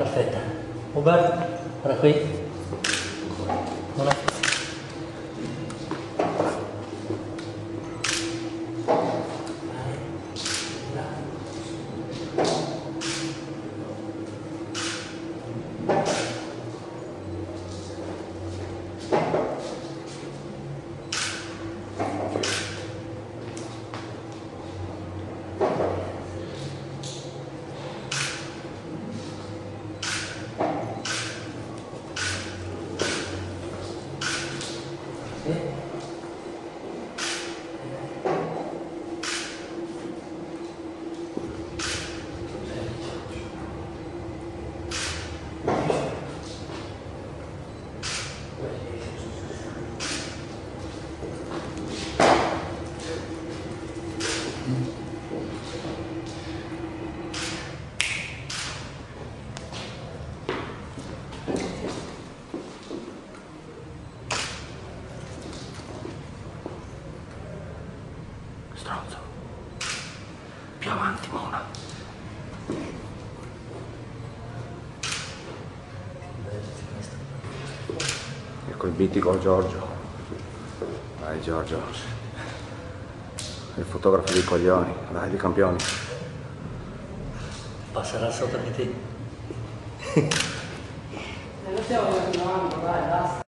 perfetta. Uber, guarda qui. Una. Stronzo. Più avanti, Mona. E col mitico Giorgio. Dai Giorgio. Il fotografo dei coglioni. Dai, dei campioni. Passerà sopra di te. Non stiamo continuando, dai, basta.